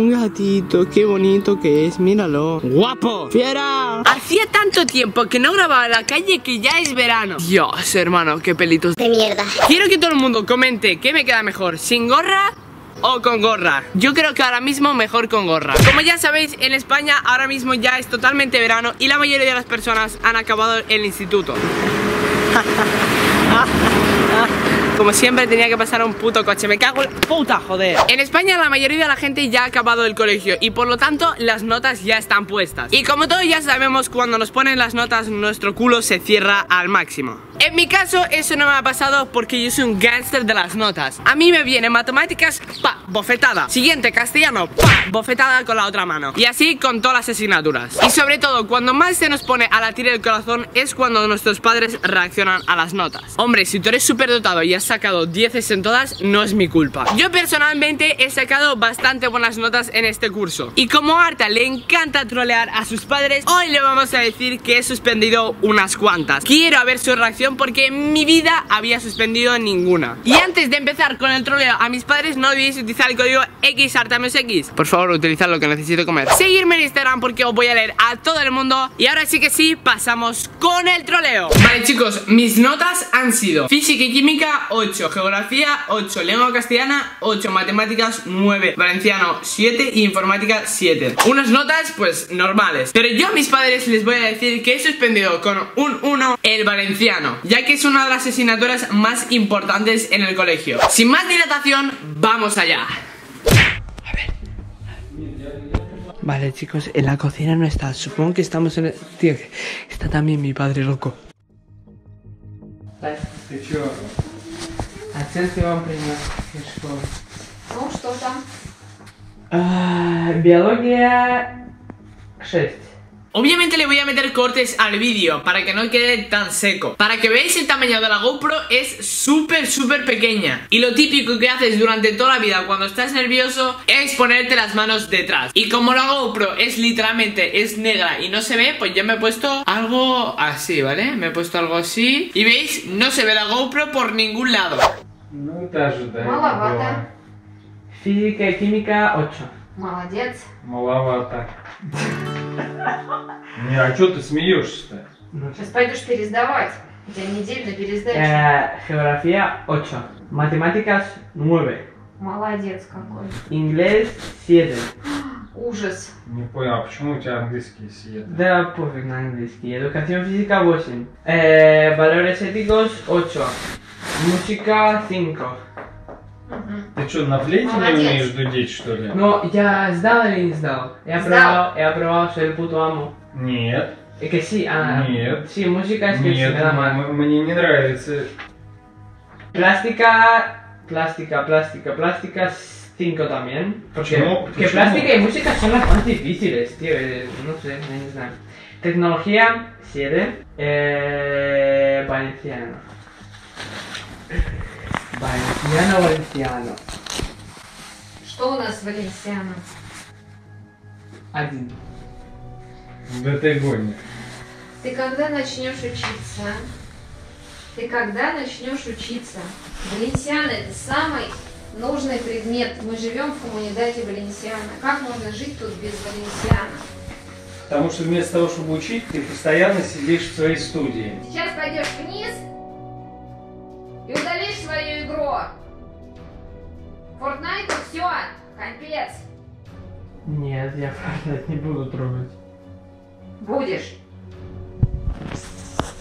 un gatito, qué bonito que es, míralo. ¡Guapo! ¡Fiera! Hacía tanto tiempo que no grababa en la calle que ya es verano. Dios, hermano, qué pelitos De mierda. Quiero que todo el mundo comente qué me queda mejor, sin gorra o con gorra. Yo creo que ahora mismo mejor con gorra. Como ya sabéis, en España ahora mismo ya es totalmente verano y la mayoría de las personas han acabado el instituto. Como siempre tenía que pasar un puto coche. Me cago en puta, joder. En España la mayoría de la gente ya ha acabado el colegio Y por lo tanto las notas ya están puestas. Y como todos ya sabemos Cuando nos ponen las notas nuestro culo se cierra al máximo En mi caso eso no me ha pasado Porque yo soy un gángster de las notas A mí me viene matemáticas, pa, bofetada Siguiente, castellano, pa, bofetada con la otra mano Y así con todas las asignaturas Y sobre todo cuando más se nos pone a latir el corazón Es cuando nuestros padres reaccionan a las notas Hombre, si tú eres súper dotado y has sacado 10 en todas, no es mi culpa. Yo personalmente he sacado bastante buenas notas en este curso. Y como a Arta le encanta trolear a sus padres, hoy le vamos a decir que he suspendido unas cuantas. Quiero ver su reacción porque en mi vida había suspendido ninguna. Y antes de empezar con el troleo a mis padres, no olvidéis utilizar el código XArtameosX. Por favor, utilizad lo que necesito comer. Seguirme en Instagram porque os voy a leer a todo el mundo. Y ahora sí que sí, pasamos con el troleo. Vale, chicos, mis notas han sido física y química 8, geografía 8, lengua castellana 8, matemáticas 9, valenciano 7 y informática 7. Unas notas pues normales. Pero yo a mis padres les voy a decir que he suspendido con un 1 el valenciano, ya que es una de las asignaturas más importantes en el colegio. Sin más dilatación, vamos allá. A ver. Vale chicos, en la cocina no está, supongo que estamos en el... Tío, que está también mi padre loco. Ты чё? Оценки вам принес из школы. Ну, что там? Ah, biología 6. Obviamente le voy a meter cortes al vídeo para que no quede tan seco. Para que veáis el tamaño de la GoPro es súper súper pequeña. Y lo típico que haces durante toda la vida cuando estás nervioso es ponerte las manos detrás. Y como la GoPro es literalmente es negra y no se ve, pues yo me he puesto algo así, ¿vale? Me he puesto algo así. Y veis, no se ve la GoPro por ningún lado. Ну, это ожидаемо Маловато. Física y química 8. Молодец. было. Маловато. Не, а чё ты смеешься-то? Сейчас пойдешь пересдавать. У тебя недельная пересдача. Eh, geografía 8. Matemáticas 9. Молодец какой. Inglés 7. Ужас. Не понял, а почему у тебя английский съедет? Da poфиг на английский. Educación física 8. Eh, valores éticos 8. Música 5. Мгм. Ты что, на флейте не Молодец. умеешь дудеть, что ли? No, ya sdal или не sdal? He Sdal. aprobado, he aprobado, soy el puto amo. Нет. Es que sí, ah, Нет. Sí, música es que Нет, se me da mal. м- мне не нравится. Plástica, plástica, plástica, plástica 5 también. Porque, Почему? porque Почему? plástica y música son las más difíciles, tío. eh, No sé, no sé. Tecnología 7. Eh, valenciano. Valenciano, valenciano. Что у нас, Валенсиана? Один. Да ты гонишь. Ты когда начнешь учиться? Ты когда начнешь учиться? Валенсиана это самый нужный предмет. Мы живем в коммунидате Валенсиана. Как можно жить тут без Валенсиана? Потому что вместо того, чтобы учить, ты постоянно сидишь в своей студии. Сейчас пойдешь вниз и удалишь свою игру. Fortnite все, капец. Нет, я Fortnite не буду трогать. Будешь.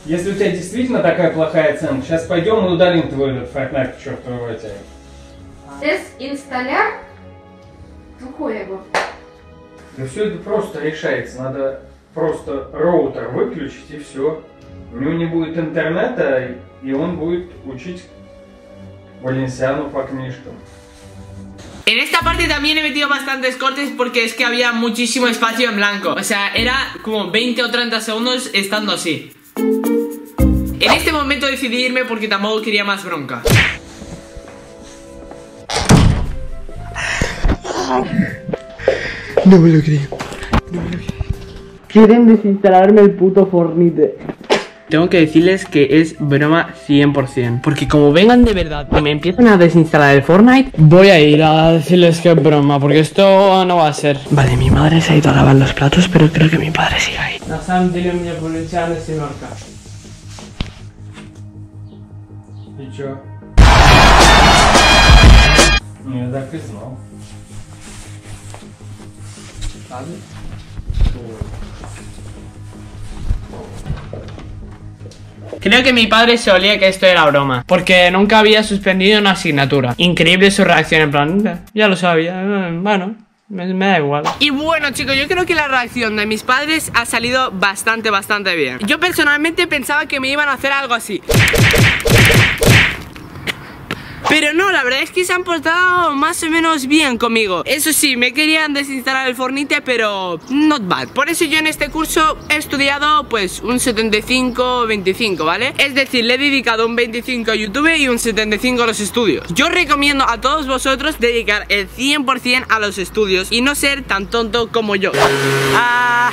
Если у тебя действительно такая плохая оценка, сейчас пойдем и удалим твой этот Fortnite к чертовой матери. Дезинсталляр? Какой его? Да все это просто решается. Надо просто роутер выключить и все. У него не будет интернета, и он будет учить Валенсиану по книжкам. En esta parte también he metido bastantes cortes porque es que había muchísimo espacio en blanco. O sea, era como 20 o 30 segundos estando así. En este momento decidí irme porque tampoco quería más bronca. No me lo creo. No me lo creo. Quieren desinstalarme el puto Fornite. Tengo que decirles que es broma 100%. Porque como vengan de verdad y me empiezan a desinstalar el Fortnite, voy a ir a decirles que es broma, porque esto no va a ser. Vale, mi madre se ha ido a lavar los platos, pero creo que mi padre sigue ahí. Creo que mi padre se olía que esto era broma, porque nunca había suspendido una asignatura. Increíble su reacción, en plan, ya lo sabía, eh, bueno, me, da igual. Y bueno, chicos, yo creo que la reacción de mis padres ha salido bastante, bastante bien. Yo personalmente pensaba que me iban a hacer algo así. Pero no, la verdad es que se han portado más o menos bien conmigo. Eso sí, me querían desinstalar el Fornite, pero not bad. Por eso yo en este curso he estudiado pues un 75-25, ¿vale? Es decir, le he dedicado un 25 a YouTube y un 75 a los estudios. Yo recomiendo a todos vosotros dedicar el 100% a los estudios y no ser tan tonto como yo. Ah,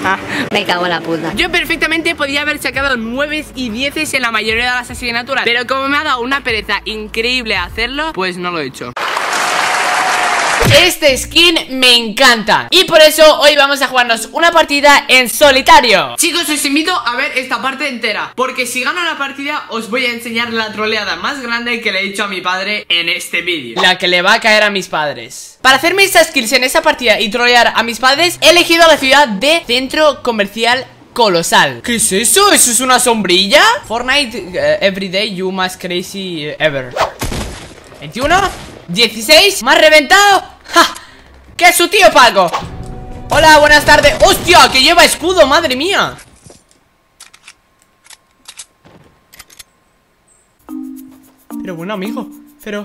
Me cago en la puta. Yo perfectamente podía haber sacado 9 y 10 en la mayoría de las asignaturas Pero como me ha dado una pereza increíble hacerlo, pues no lo he hecho este skin me encanta. Y por eso hoy vamos a jugarnos una partida en solitario. Chicos, os invito a ver esta parte entera Porque si gano la partida os voy a enseñar la troleada más grande que le he hecho a mi padre en este vídeo. La que le va a caer a mis padres. Para hacerme estas skills en esta partida y trolear a mis padres He elegido la ciudad de Centro Comercial colosal. ¿Qué es eso? ¿Eso es una sombrilla? Fortnite uh, Everyday You Must Crazy Ever. 21 16 ¿Más reventado? ¡Ja! ¿Qué es su tío Paco? Hola, buenas tardes ¡Hostia! Que lleva escudo, madre mía Pero bueno, amigo Pero...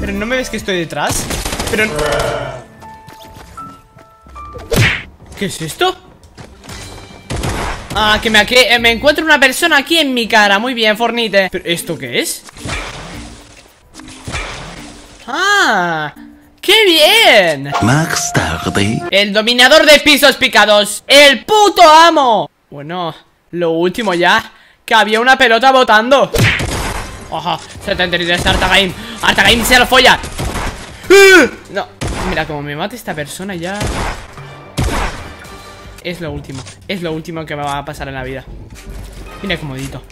Pero no me ves que estoy detrás Pero... ¿Qué es esto? Ah, que me, que me encuentro una persona aquí en mi cara Muy bien, Fornite ¿Pero esto qué es? Ah ¡Qué bien! Más tarde. El dominador de pisos picados. ¡El puto amo! Bueno, lo último ya. Que había una pelota botando. Ojo, 73 Artagaim. Artagaim se lo folla. No, mira, como me mate esta persona ya. Es lo último. Es lo último que me va a pasar en la vida. Mira comodito.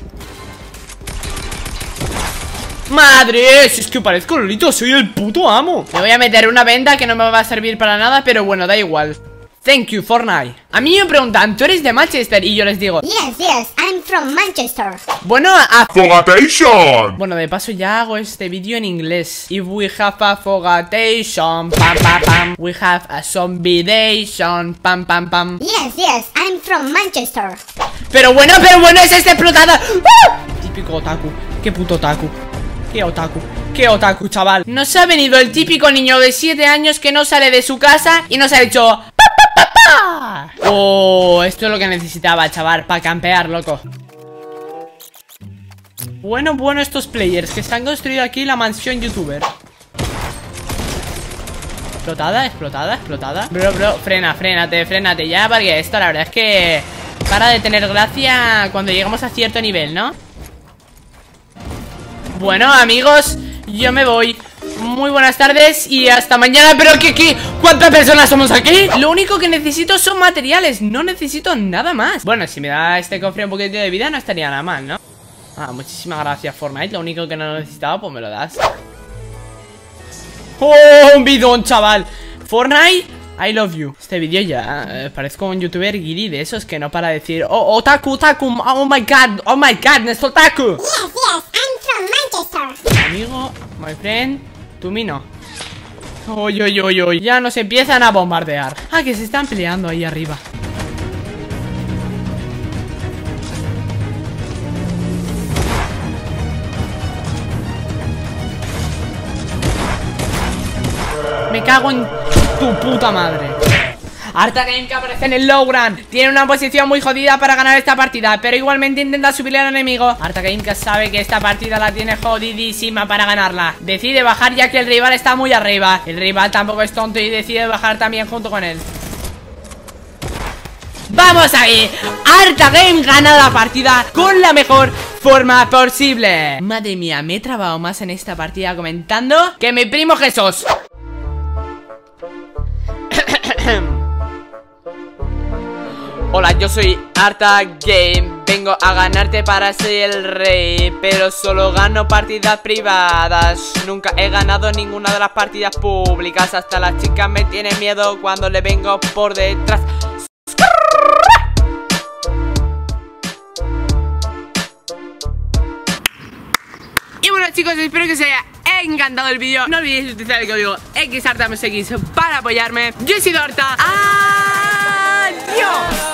¡Madre! Si es que parezco Lolito, soy el puto amo. Me voy a meter una venda que no me va a servir para nada Pero bueno, da igual. Thank you, Fortnite. A mí me preguntan, ¿tú eres de Manchester? Y yo les digo Yes, yes, I'm from Manchester. Bueno, a... Fogatation. Bueno, de paso ya hago este vídeo en inglés. If we have a fogatation Pam, pam, pam. We have a zombidation Pam, pam, pam. Yes, yes, I'm from Manchester. Pero bueno, pero bueno, es este explotada. ¡Ah! Típico otaku. Qué puto otaku Qué otaku, qué otaku, chaval Nos ha venido el típico niño de 7 años que no sale de su casa y nos ha dicho ¡Pa, pa, pa, pa! Oh, esto es lo que necesitaba, chaval, para campear, loco. Bueno, bueno estos players que se han construido aquí la mansión youtuber. Explotada, explotada, explotada. Bro, bro, frena, frénate, frénate. Ya Porque esto la verdad es que Para de tener gracia cuando llegamos a cierto nivel, ¿no? Bueno, amigos, yo me voy muy buenas tardes y hasta mañana Pero que, qué? ¿cuántas personas somos aquí? Lo único que necesito son materiales No necesito nada más Bueno, si me da este cofre un poquito de vida no estaría nada mal, ¿no? Ah, muchísimas gracias Fortnite Lo único que no necesitaba, pues me lo das ¡Oh, un bidón, chaval! Fortnite I love you Este vídeo ya eh, parezco un youtuber guiri de esos que no para decir Oh, otaku, otaku, oh my god, oh my god, es otaku Yes, Manchester. Amigo, my friend, tú me no. Uy, uy, uy, uy Ya nos empiezan a bombardear. Ah, que se están peleando ahí arriba. Me cago en tu puta madre Arta Game que aparece en el Lowground Tiene una posición muy jodida para ganar esta partida Pero igualmente intenta subirle al enemigo. Arta Game que sabe que esta partida la tiene jodidísima para ganarla. Decide bajar ya que el rival está muy arriba. El rival tampoco es tonto y decide bajar también junto con él. Vamos ahí, Arta Game gana la partida con la mejor forma posible. Madre mía, me he trabado más en esta partida comentando que mi primo Jesús Hola, yo soy Arta Game. Vengo a ganarte para ser el rey Pero solo gano partidas privadas. Nunca he ganado ninguna de las partidas públicas. Hasta las chicas me tienen miedo cuando le vengo por detrás. Y bueno chicos, espero que os haya encantado el vídeo. No olvidéis utilizar el código XARTAMSX para apoyarme. Yo he sido Arta. Adiós